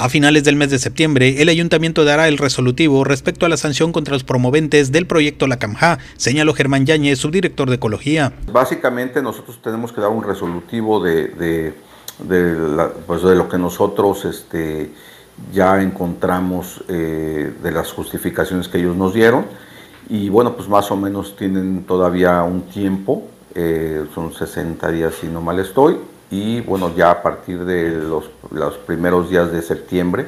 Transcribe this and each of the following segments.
A finales del mes de septiembre, el ayuntamiento dará el resolutivo respecto a la sanción contra los promoventes del proyecto La Camja, señaló Germán Yáñez, subdirector de Ecología. Básicamente nosotros tenemos que dar un resolutivo de, pues de lo que nosotros este, ya encontramos eh, de las justificaciones que ellos nos dieron y bueno, pues más o menos tienen todavía un tiempo, eh, son 60 días si no mal estoy, y bueno, ya a partir de los, los primeros días de septiembre,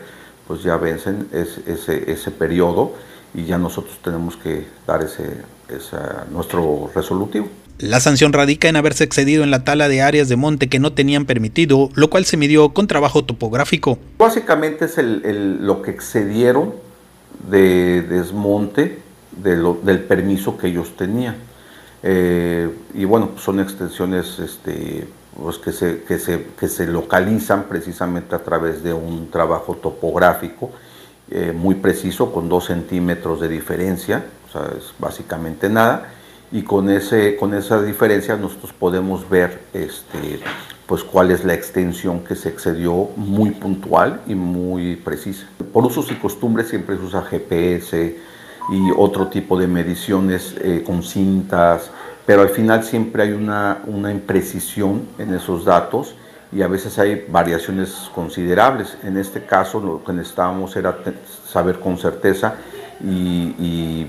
pues ya vencen ese, ese, periodo y ya nosotros tenemos que dar ese, nuestro resolutivo. La sanción radica en haberse excedido en la tala de áreas de monte que no tenían permitido, lo cual se midió con trabajo topográfico. Básicamente es el, lo que excedieron de desmonte del permiso que ellos tenían. Eh, y bueno, son extensiones este, pues que, se, que, se, que se localizan precisamente a través de un trabajo topográfico eh, muy preciso, con dos centímetros de diferencia, o sea, es básicamente nada, y con, ese, con esa diferencia nosotros podemos ver este, pues cuál es la extensión que se excedió muy puntual y muy precisa. Por usos y costumbres siempre se usa GPS y otro tipo de mediciones eh, con cintas, pero al final siempre hay una, una imprecisión en esos datos y a veces hay variaciones considerables. En este caso lo que necesitábamos era saber con certeza y,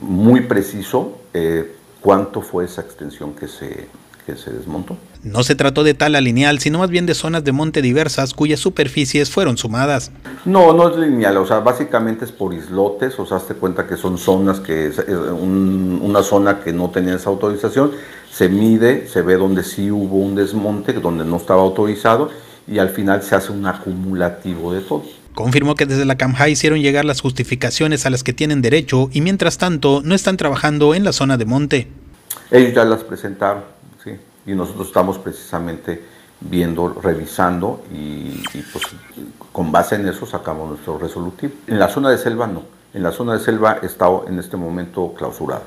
muy preciso eh, cuánto fue esa extensión que se, que se desmontó. No se trató de tala lineal, sino más bien de zonas de monte diversas cuyas superficies fueron sumadas. No, no es lineal, o sea, básicamente es por islotes, o sea, hazte cuenta que son zonas que es, una zona que no tenía esa autorización, se mide, se ve donde sí hubo un desmonte, donde no estaba autorizado, y al final se hace un acumulativo de todo. Confirmó que desde la CAMJA hicieron llegar las justificaciones a las que tienen derecho y mientras tanto no están trabajando en la zona de monte. Ellos ya las presentaron y nosotros estamos precisamente viendo, revisando y, pues con base en eso sacamos nuestro resolutivo. En la zona de selva no, en la zona de selva está en este momento clausurado.